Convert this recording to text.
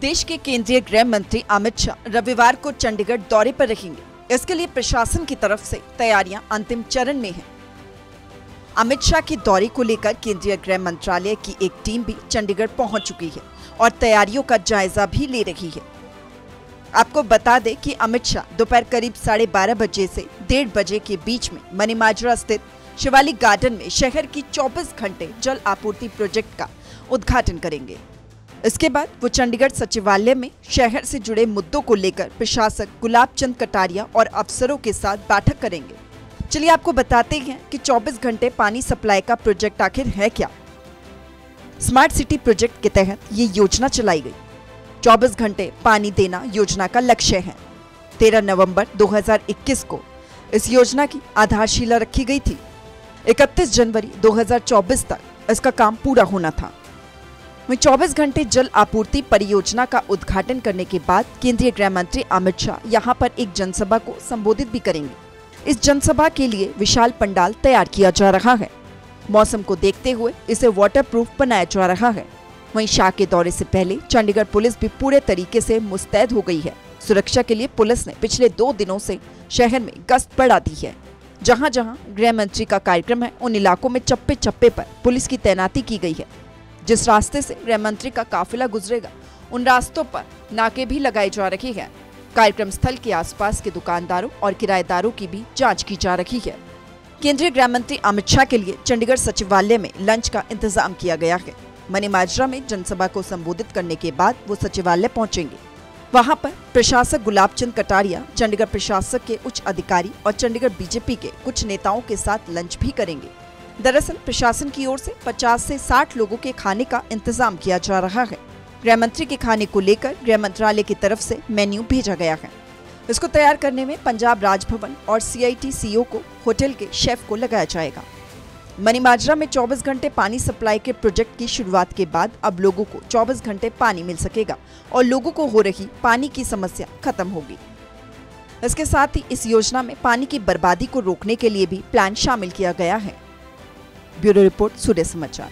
देश के केंद्रीय गृह मंत्री अमित शाह रविवार को चंडीगढ़ दौरे पर रहेंगे। इसके लिए प्रशासन की तरफ़ से तैयारियाँ अंतिम चरण में हैं। अमित शाह के दौरे को लेकर केंद्रीय गृह मंत्रालय की एक टीम भी चंडीगढ़ पहुँच चुकी है और तैयारियों का जायजा भी ले रही है। आपको बता दें कि अमित शाह दोपहर करीब साढ़े बारह बजे से डेढ़ बजे के बीच में मनीमाजरा स्थित शिवालिक गार्डन में शहर की 24 घंटे जल आपूर्ति प्रोजेक्ट का उद्घाटन करेंगे। इसके बाद वो चंडीगढ़ सचिवालय में शहर से जुड़े मुद्दों को लेकर प्रशासक गुलाब चंद कटारिया और अफसरों के साथ बैठक करेंगे। चलिए आपको बताते हैं कि 24 घंटे पानी सप्लाई का प्रोजेक्ट आखिर है क्या? स्मार्ट सिटी प्रोजेक्ट के तहत ये योजना चलाई गई। 24 घंटे पानी देना योजना का लक्ष्य है। 13 नवंबर 2021 को इस योजना की आधारशिला रखी गई थी। 31 जनवरी 2024 तक इसका काम पूरा होना था। वहीं 24 घंटे जल आपूर्ति परियोजना का उद्घाटन करने के बाद केंद्रीय गृह मंत्री अमित शाह यहाँ पर एक जनसभा को संबोधित भी करेंगे। इस जनसभा के लिए विशाल पंडाल तैयार किया जा रहा है। मौसम को देखते हुए इसे वाटरप्रूफ बनाया जा रहा है। वहीं शाह के दौरे से पहले चंडीगढ़ पुलिस भी पूरे तरीके से मुस्तैद हो गई है। सुरक्षा के लिए पुलिस ने पिछले दो दिनों से शहर में गश्त बढ़ा दी है। जहाँ जहाँ गृह मंत्री का कार्यक्रम है, उन इलाकों में चप्पे चप्पे पर पुलिस की तैनाती की गई है। जिस रास्ते से गृह मंत्री का काफिला गुजरेगा, उन रास्तों पर नाके भी लगाई जा रही है। कार्यक्रम स्थल के आसपास के दुकानदारों और किराएदारों की भी जाँच की जा रही है। केंद्रीय गृह मंत्री अमित शाह के लिए चंडीगढ़ सचिवालय में लंच का इंतज़ाम किया गया है। मनीमाजरा में जनसभा को संबोधित करने के बाद वो सचिवालय पहुँचेंगे। वहाँ पर प्रशासक गुलाब चंद कटारिया, चंडीगढ़ प्रशासक के उच्च अधिकारी और चंडीगढ़ बीजेपी के कुछ नेताओं के साथ लंच भी करेंगे। दरअसल प्रशासन की ओर से 50 से 60 लोगों के खाने का इंतज़ाम किया जा रहा है। गृह मंत्री के खाने को लेकर गृह मंत्रालय की तरफ़ से मेन्यू भेजा गया है। इसको तैयार करने में पंजाब राजभवन और सीआईटी सीओ को, होटल के शेफ को लगाया जाएगा। मनीमाजरा में 24 घंटे पानी सप्लाई के प्रोजेक्ट की शुरुआत के बाद अब लोगों को 24 घंटे पानी मिल सकेगा और लोगों को हो रही पानी की समस्या खत्म होगी। इसके साथ ही इस योजना में पानी की बर्बादी को रोकने के लिए भी प्लान शामिल किया गया है। ब्यूरो रिपोर्ट सूर्य समाचार।